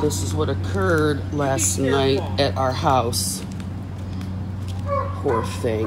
This is what occurred last night at our house. Poor thing.